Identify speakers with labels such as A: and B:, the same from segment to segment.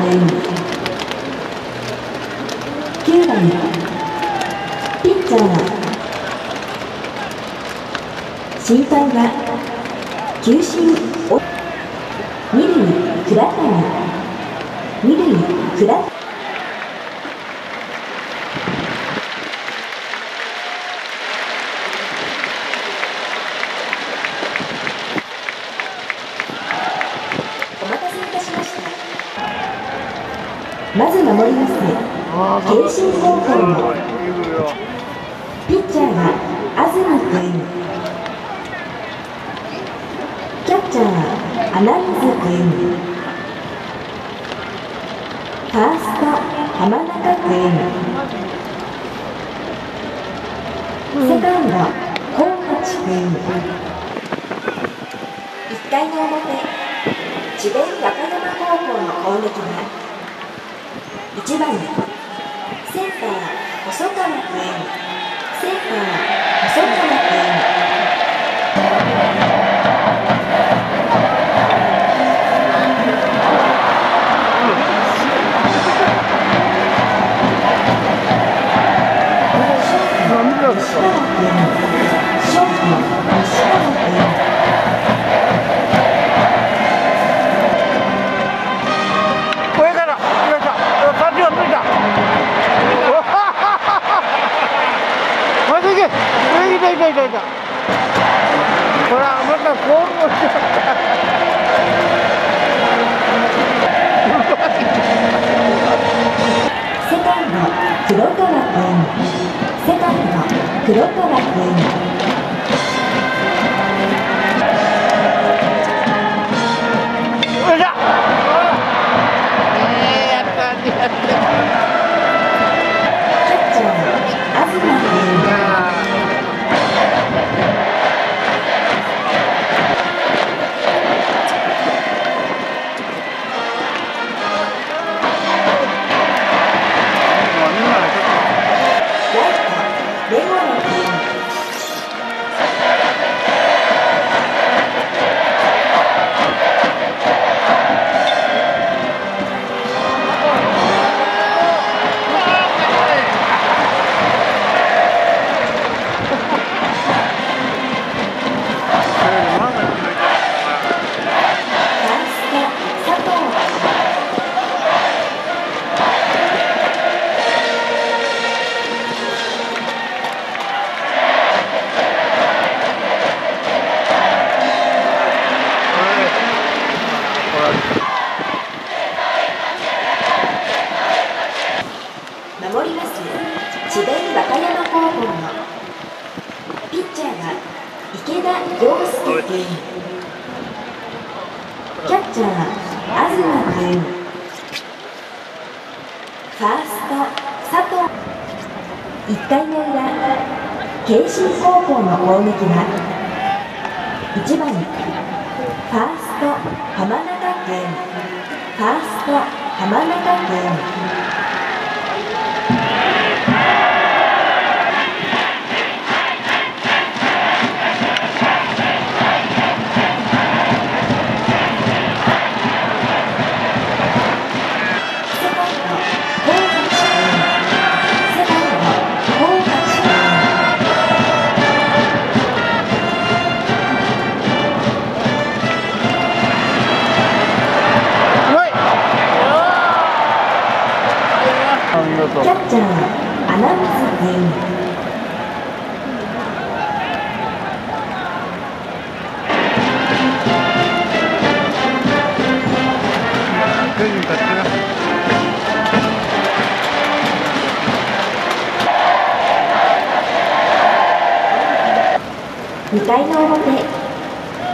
A: 9番ピッチャー審判は球審お二塁倉谷2塁倉おまず守ります慶信高校のピッチャーは東君キャッチャーは穴水君ファースト浜中君セカンド高八君1回の表智弁和歌山高校の攻撃は1番センター細川君センター細川君西川君シ
B: たいたいたいた。ほらまたゴールをしちゃった
A: 黒川君セカンド黒川君守ります智弁和歌山高校のピッチャーは池田陽介。君キャッチャーは東君。ファースト佐藤1回の裏慶信高校の攻撃は1番ファースト浜中ト浜中ャッチャー穴水君
B: 手に立ってな
A: 2回の表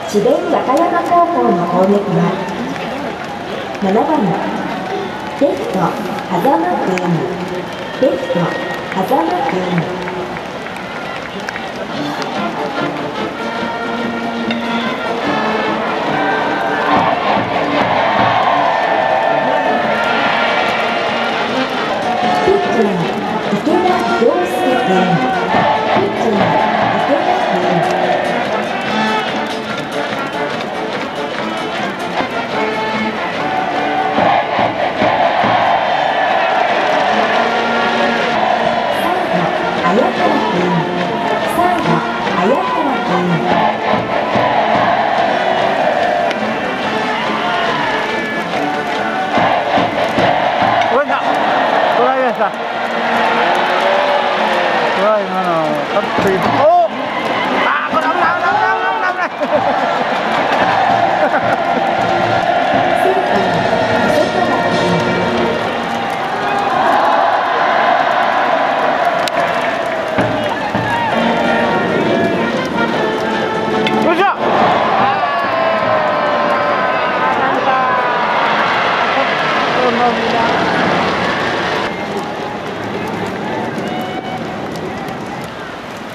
A: 智弁和歌山高校の攻撃は7番レフト狭間君レフト風間君ピッチャー池田陽介君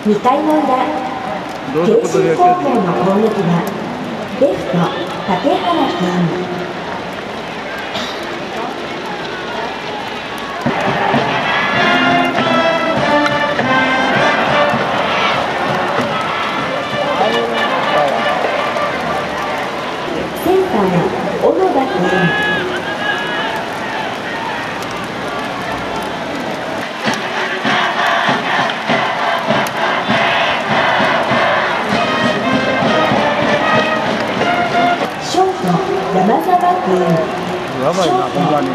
A: 2回の裏。慶心高校の攻撃はレフト竹原君
B: やばいなほんまに。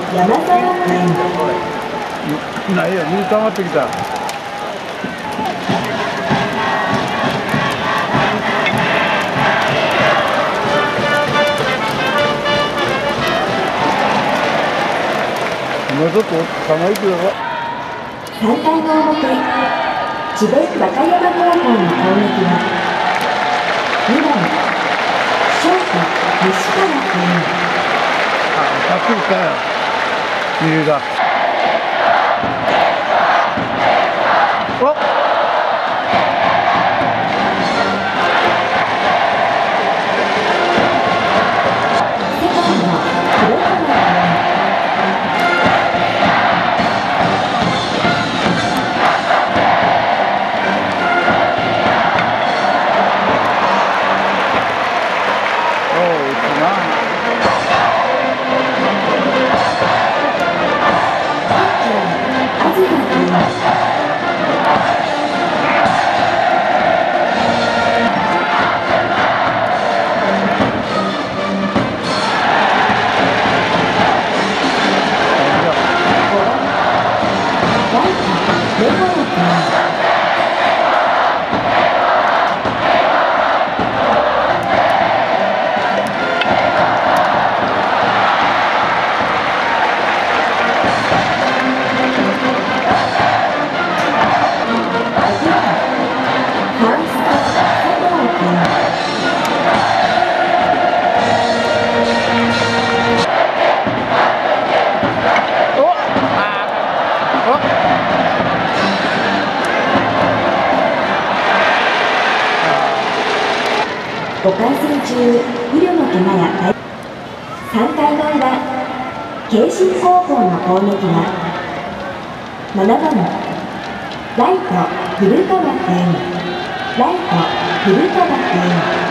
B: ないや水溜まってきた。もうちょっと構えてよ。
A: 3回の表智弁和歌山高校の攻撃は2番ショート西川君
B: あ、たっぷりした
A: レゴ攻撃は7番。ライト。古川君ライト。古川君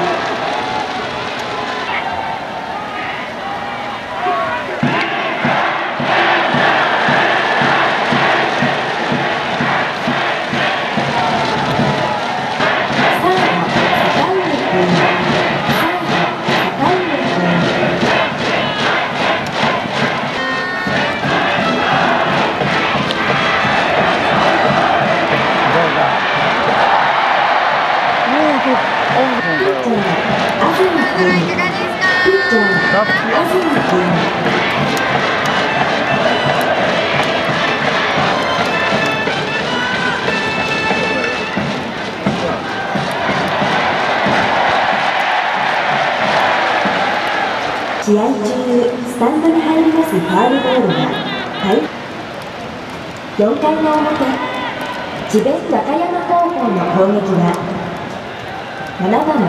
A: ァールはい。4回の表智弁和歌山高校の攻撃は7番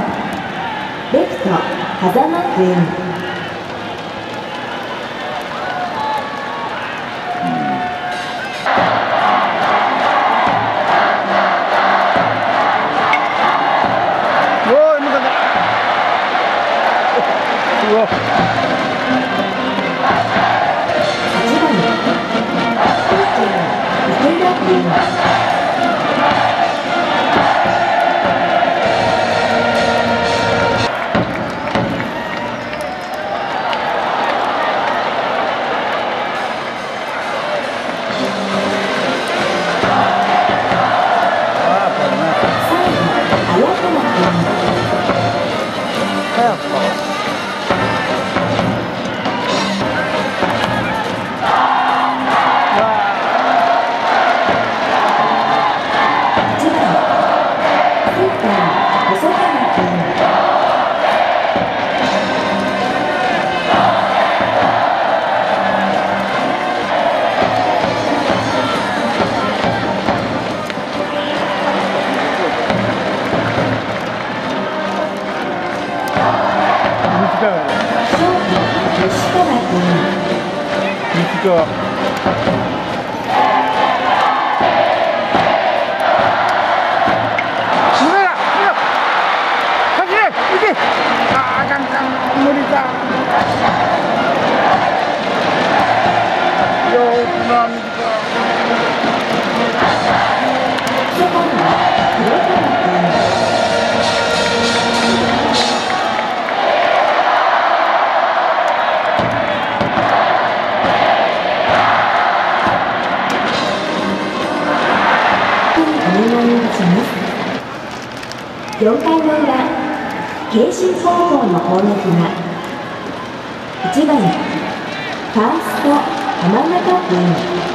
A: レフト風間君 up. 1番ファースト浜中君。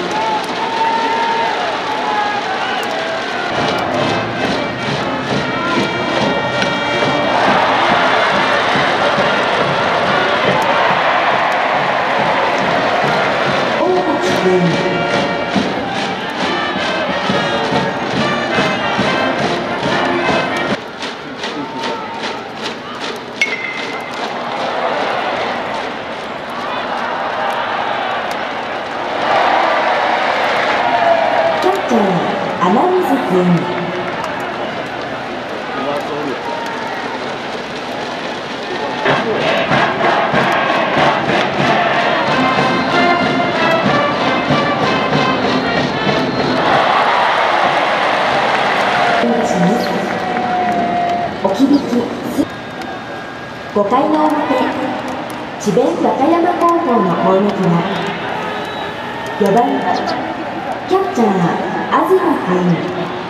A: 5回の表智弁和歌山高校の攻撃は4番キャッチャー東君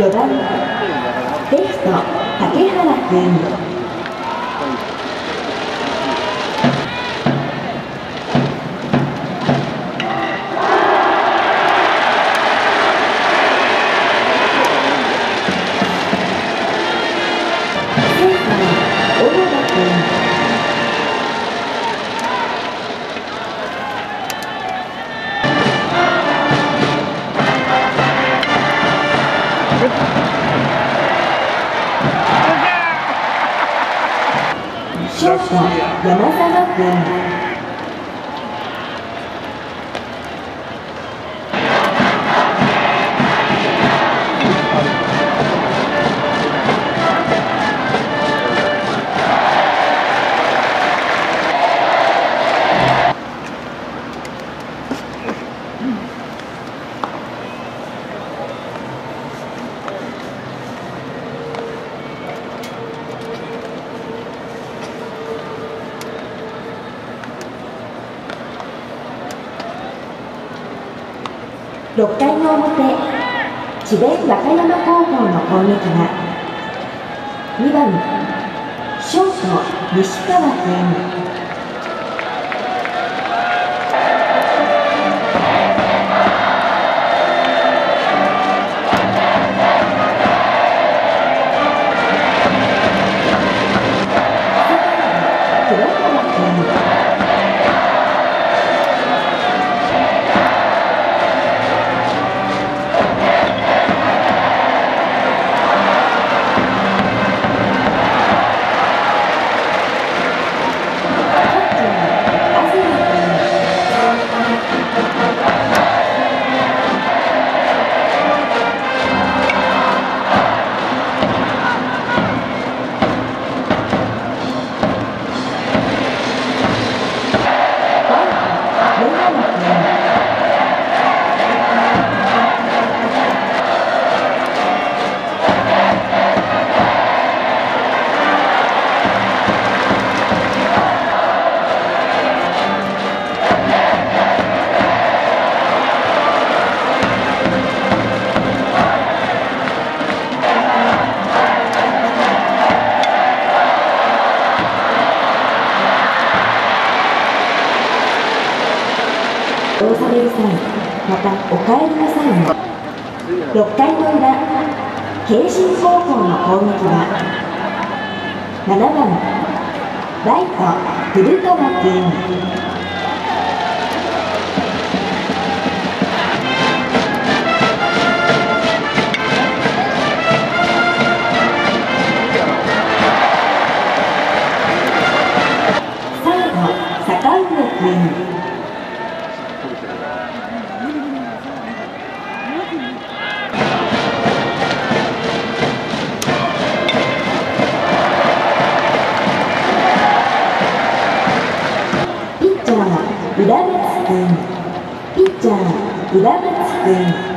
A: 4番レフト竹原君 Welcome. 方向の攻撃が2番ショート西川健这么低 Lemons Green.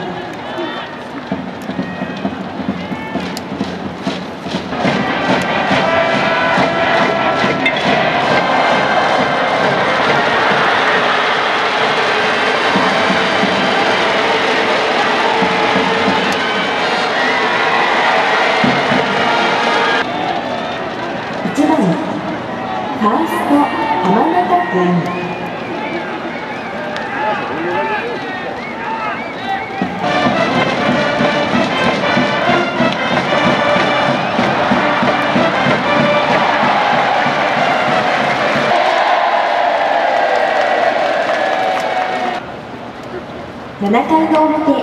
A: 7回の表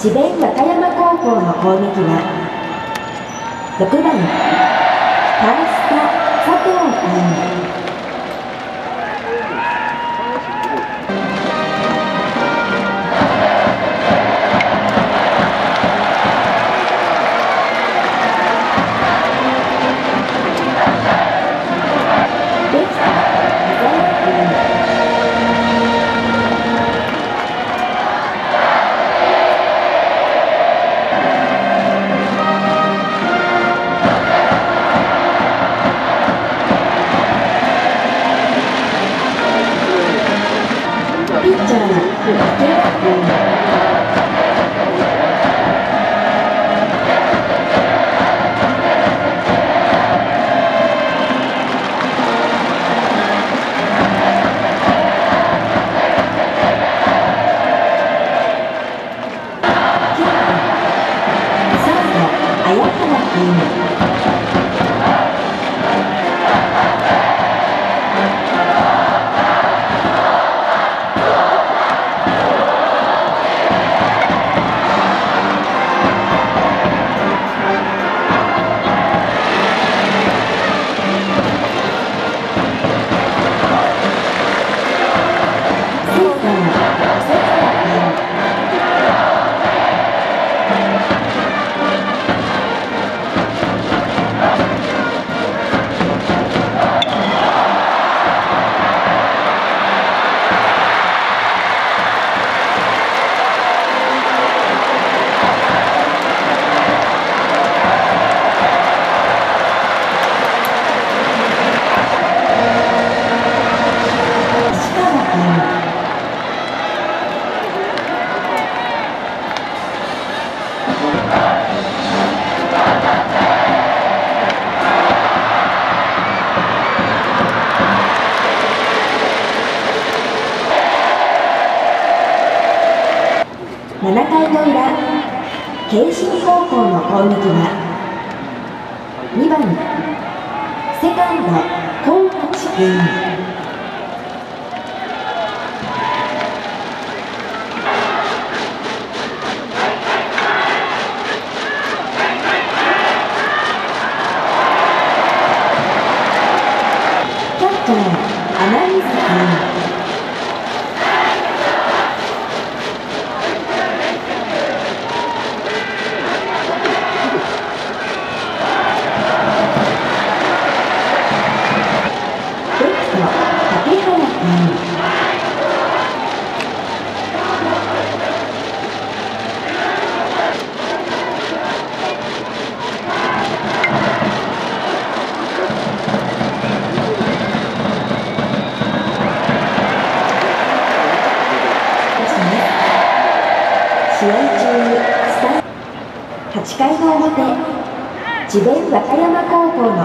A: 智弁和歌山高校の攻撃は6番川下佐藤君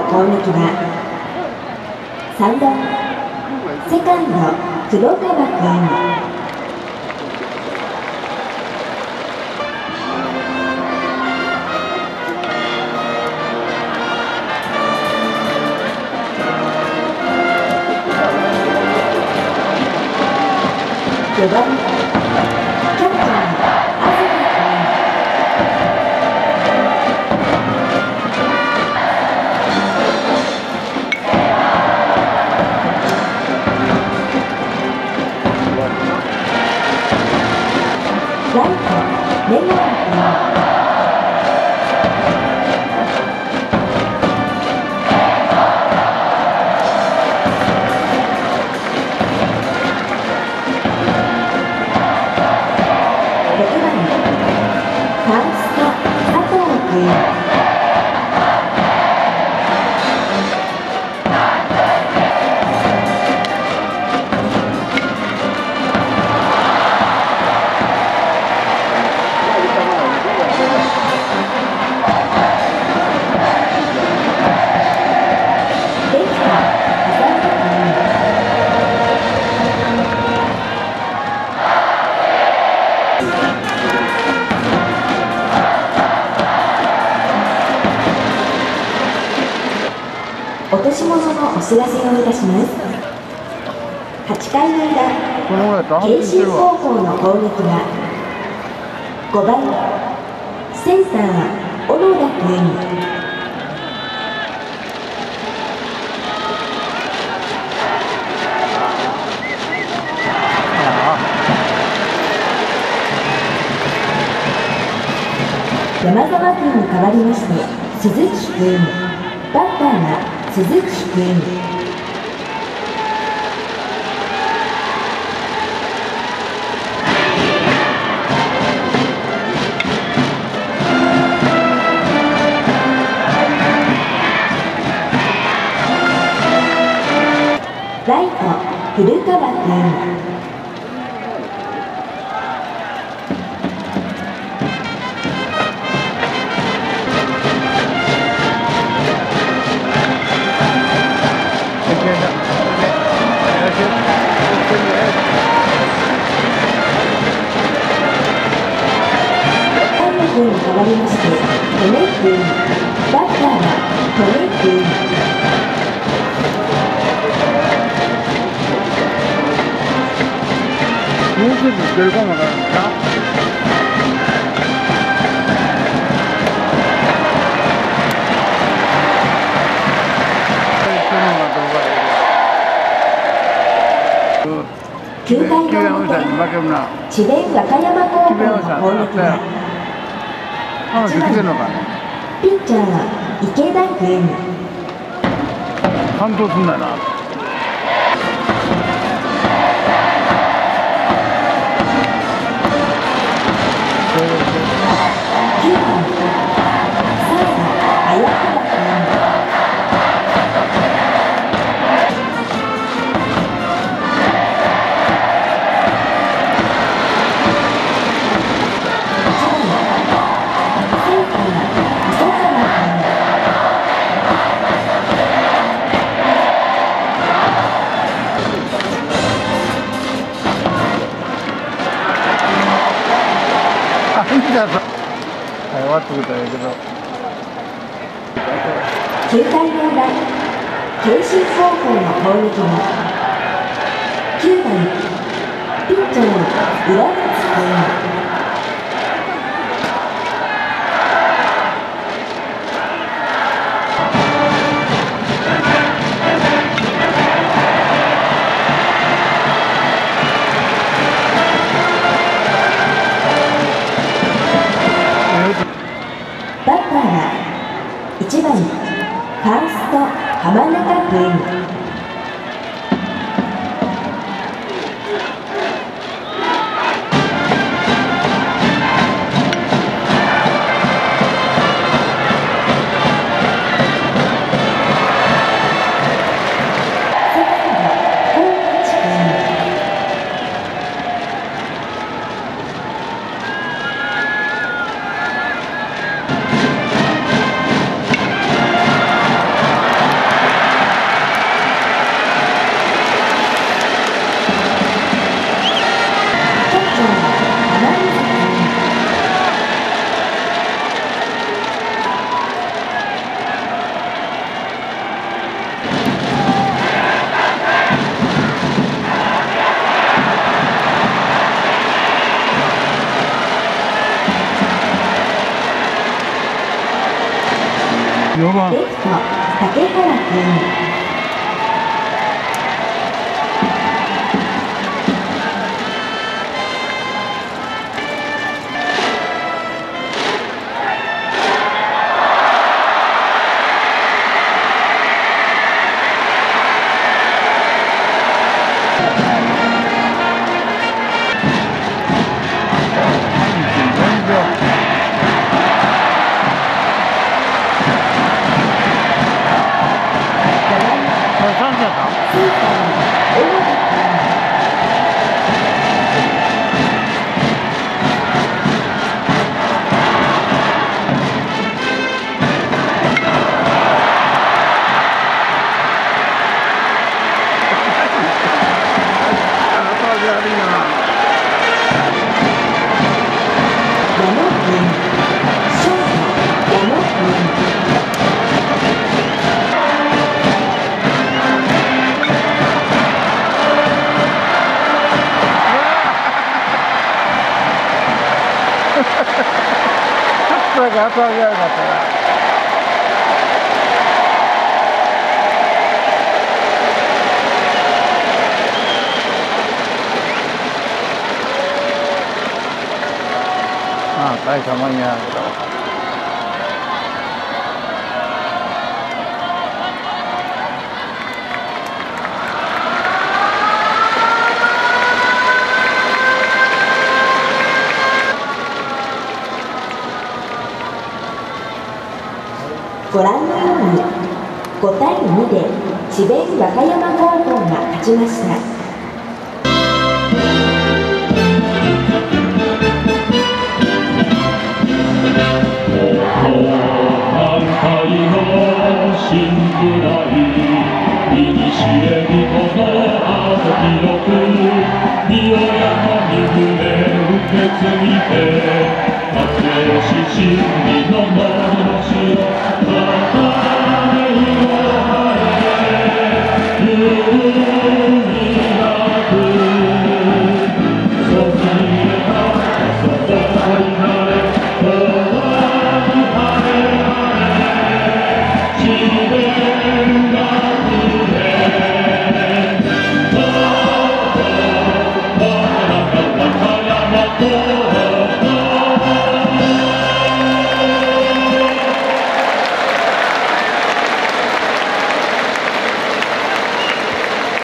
A: 攻撃は3番セカンド黒川君。根本君6番落とし物のお知らせをいたします。8回の裏慶信
B: いってるわ。
A: 高校の攻撃は5番センター小野田君山沢君に代わりまして鈴木君バッターが鈴木君ライト古川君君バッターが利根君
B: もうちょっと出るかもわからな？いな
A: 9回の智弁和歌山高校の攻撃
B: できてんのか
A: ピッチャー池田君
B: 感動すんだよな。
A: 浜中部
B: 4番
A: 竹原君2
B: つぐらいだった。ああ、大したもんやけど。
A: ご覧のように5対2で智弁和歌山高校が勝ちました。